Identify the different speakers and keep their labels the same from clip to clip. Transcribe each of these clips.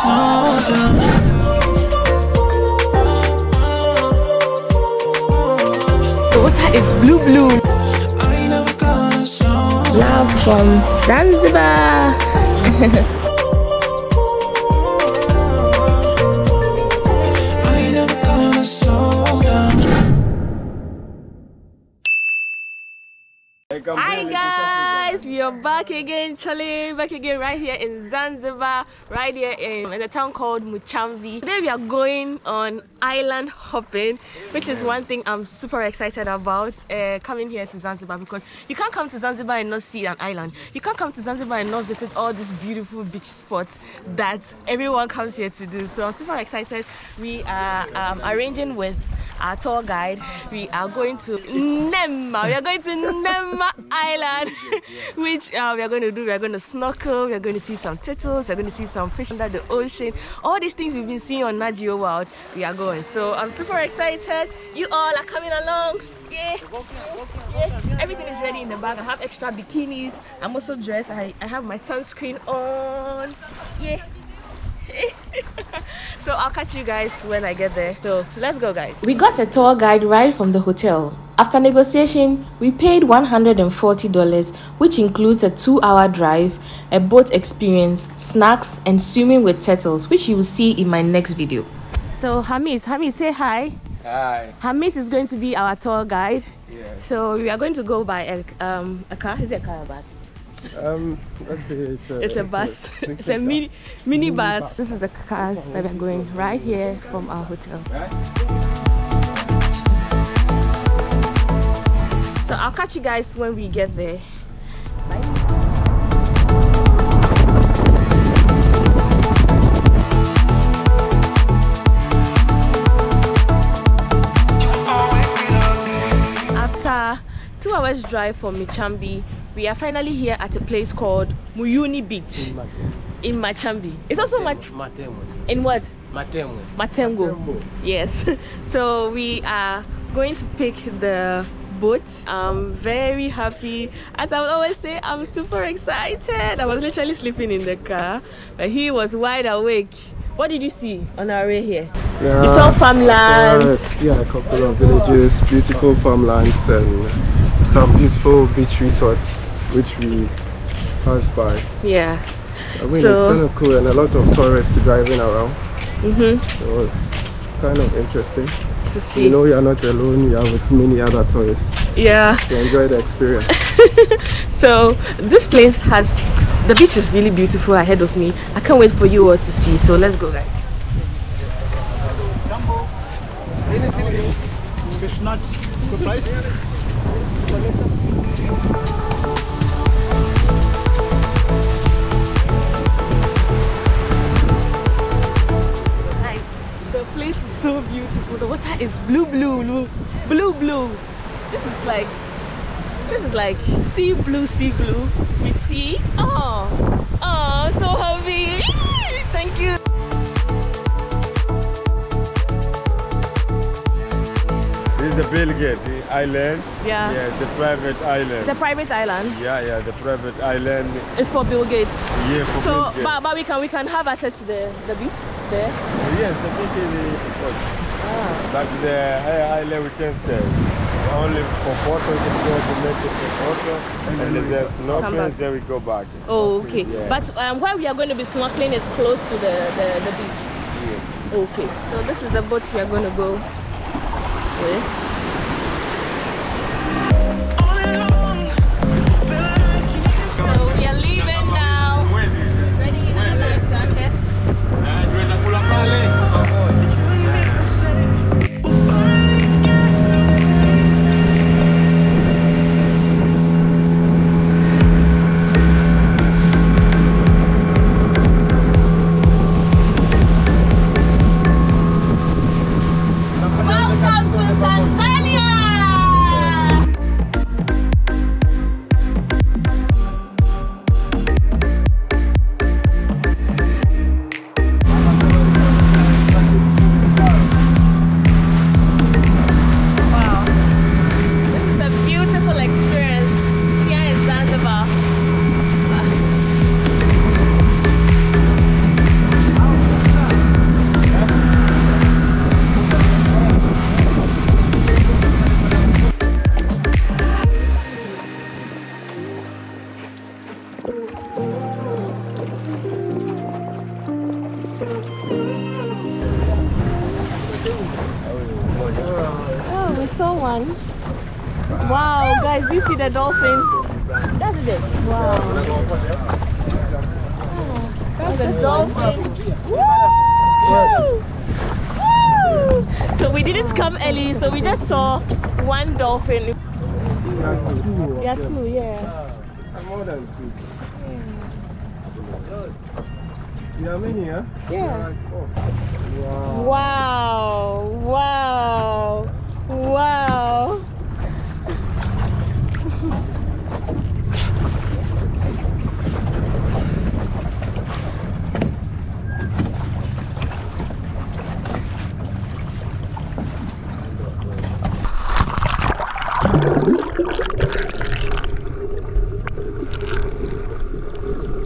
Speaker 1: slow down.
Speaker 2: The water is blue blue. Love from Zanzibar. Hi guys, we are back again, Chaley, back again right here in Zanzibar, right here in, in a town called Michamvi. Today we are going on island hopping, which is one thing I'm super excited about uh, coming here to Zanzibar because you can't come to Zanzibar and not see an island. You can't come to Zanzibar and not visit all these beautiful beach spots that everyone comes here to do. So I'm super excited. We are um, arranging with our tour guide. We are going to Mnemba. We are going to Mnemba Island, which uh, we are going to do. We are going to snorkel. We are going to see some turtles. We are going to see some fish under the ocean. All these things we've been seeing on Nat World. We are going. So I'm super excited. You all are coming along. Yeah. yeah. Everything is ready in the bag. I have extra bikinis. I'm also dressed. I, I have my sunscreen on. Yeah. so I'll catch you guys when I get there. So let's go, guys. We got a tour guide right from the hotel. After negotiation, we paid $140, which includes a two hour drive, a boat experience, snacks, and swimming with turtles, which you will see in my next video. So, Hamis, Hamis, say hi.
Speaker 3: Hi.
Speaker 2: Hamis is going to be our tour guide.
Speaker 3: Yes.
Speaker 2: So, we are going to go by a, um, a car. Is it a car or bus?
Speaker 3: Um, let's. It's a,
Speaker 2: It's a bus. It's a mini mini bus. This is the cars that we're going right here from our hotel. So I'll catch you guys when we get there. After two hours drive from Michamvi, we are finally here at a place called Muyuni Beach in Machambi. It's also Mat-
Speaker 3: Matemwe.
Speaker 2: in what?
Speaker 3: Matemwe.
Speaker 2: Matengo. Yes. So we are going to pick the boat. I'm very happy. As I would always say, I'm super excited. I was literally sleeping in the car, but he was wide awake. What did you see on our way here?
Speaker 3: Yeah,
Speaker 2: You saw farmlands.
Speaker 3: uh, yeah, a couple of villages, beautiful farmlands, and some beautiful beach resorts, which we passed by.
Speaker 2: Yeah.
Speaker 3: I mean,
Speaker 2: So-
Speaker 3: it's kind of cool, and a lot of tourists driving around.
Speaker 2: Mhm.
Speaker 3: It was kind of interesting.
Speaker 2: To see.
Speaker 3: You know, you're not alone. You are with many other tourists.
Speaker 2: yeah.
Speaker 3: to enjoy the experience.
Speaker 2: So this place has the beach is really beautiful ahead of me. I can't wait for you all to see. So let's go, guys.
Speaker 4: Fish nut. Good price.
Speaker 2: Guys, the place is so beautiful. The water is blue, blue, blue, blue, blue. This is like, this is like sea blue, sea blue. We see. Oh,
Speaker 5: the Belgate the island.
Speaker 2: Yeah.
Speaker 5: Yeah, the private island.
Speaker 2: It's a private island.
Speaker 5: yeah, yeah, the private island.
Speaker 2: It's for Bill Gates.
Speaker 5: Yeah, for
Speaker 2: So,
Speaker 5: Belgate.
Speaker 2: but, but we can we can have access to the the beach there.
Speaker 5: yes, the beach is the
Speaker 2: Ah.
Speaker 5: But the island we can stay. Only for photos, if you want to make it for photo, and if there's no
Speaker 2: Come
Speaker 5: place,
Speaker 2: back.
Speaker 5: then we go back.
Speaker 2: Oh, okay.
Speaker 5: Yeah.
Speaker 2: But um, where we are going to be snorkeling is close to the, the, the beach.
Speaker 5: Yeah.
Speaker 2: Okay. So this is the boat we are going to go with. Guys, do you see the dolphin? That's it. Wow. That's a dolphin. Woo! Woo! So we didn't come early, so we just saw one dolphin. Yeah, two, yeah.
Speaker 3: More than two. Yeah, many, huh?
Speaker 2: Yeah.
Speaker 3: Wow.
Speaker 2: Wow,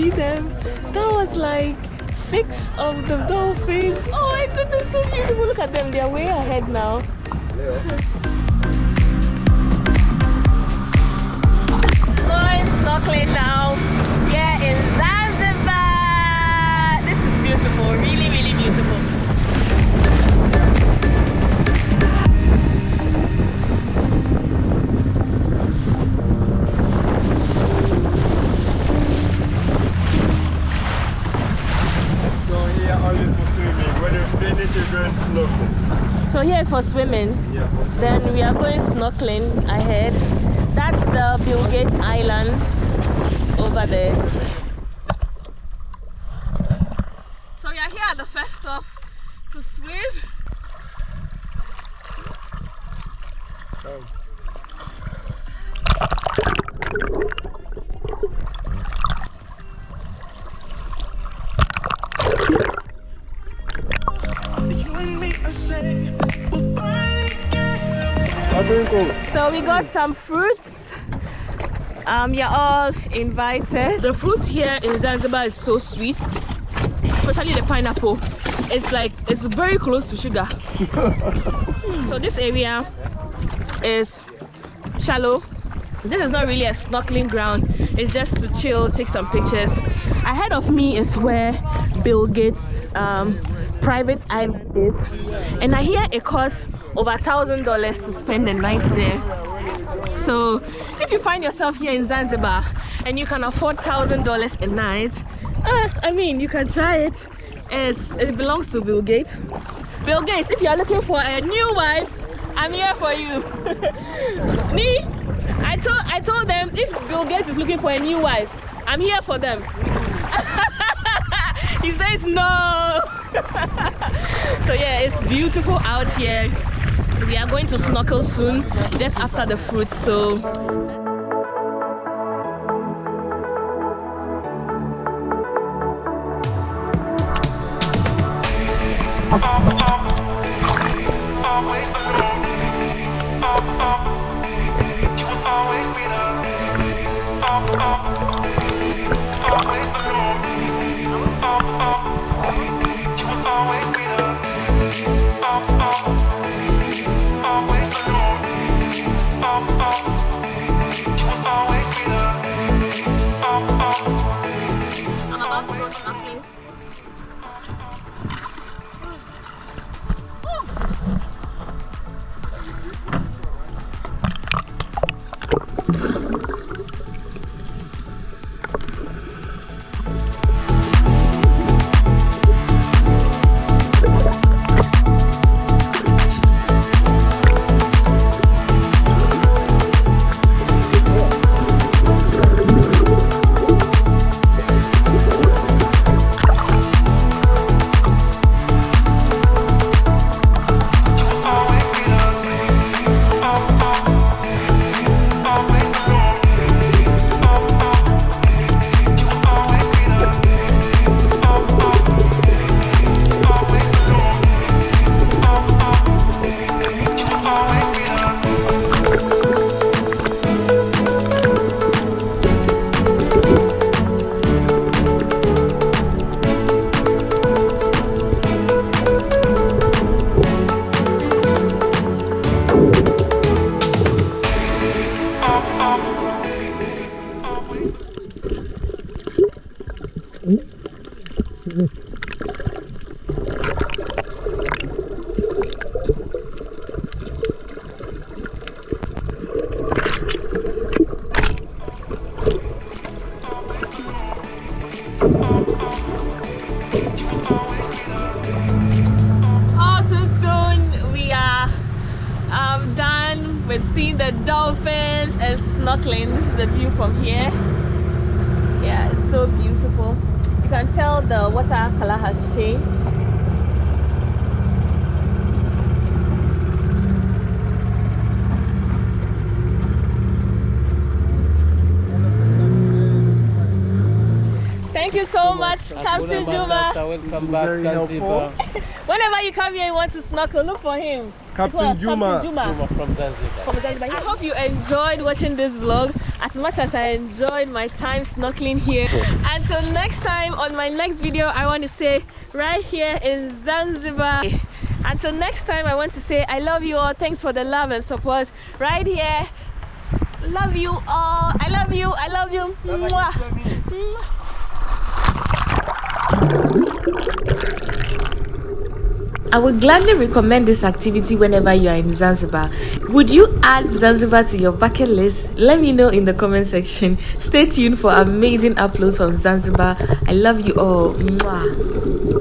Speaker 2: see them? That was like six of the dolphins. Oh my goodness, so beautiful. Look at them, they're way ahead now.
Speaker 5: Oh, Going snorkeling
Speaker 2: for swimming. Then we are going snorkeling ahead. That's the Bill Gates Island over there. So we are here at the first stop to swim.
Speaker 1: You
Speaker 2: So we got some fruits. Um, you're all invited. The fruit here in Zanzibar is so sweet, especially the pineapple. It's like it's very close to sugar. so this area is shallow. This is not really a snorkeling ground. It's just to chill, take some pictures. Ahead of me is where Bill Gates' um, private island is, and I hear it costs over a thousand dollars to spend the night there. So if you find yourself here in Zanzibar and you can afford thousand dollars a night, uh, I mean you can try it. It's, it belongs to Bill Gates. Bill Gates, if you are looking for a new wife, I'm here for you. Me, I told I told them if Bill Gates is looking for a new wife, I'm here for them. he says no. so yeah, it's beautiful out here. We are going to snorkel soon, just after the fruit. So
Speaker 1: Always.
Speaker 2: And. This is the view from here. Yeah, it's so beautiful. You can tell the water color has changed. Thank you so much, Captain Juma.
Speaker 5: Welcome back,
Speaker 2: Whenever you come here and want to snorkel, look for him.
Speaker 3: Captain
Speaker 2: Well,
Speaker 3: Juma.
Speaker 2: Captain Juma.
Speaker 5: Juma from Zanzibar.
Speaker 2: from Zanzibar. I hope you enjoyed watching this vlog as much as I enjoyed my time snorkeling here. Until next time on my next video, I want to say right here in Zanzibar. Until next time, I want to say I love you all. Thanks for the love and support right here. Love you all. I love you. I love you. Mwah. Mwah.
Speaker 6: I would gladly recommend this activity whenever you are in Zanzibar. Would you add Zanzibar to your bucket list? Let me know in the comment section. Stay tuned for amazing uploads from Zanzibar. I love you all. Mwah.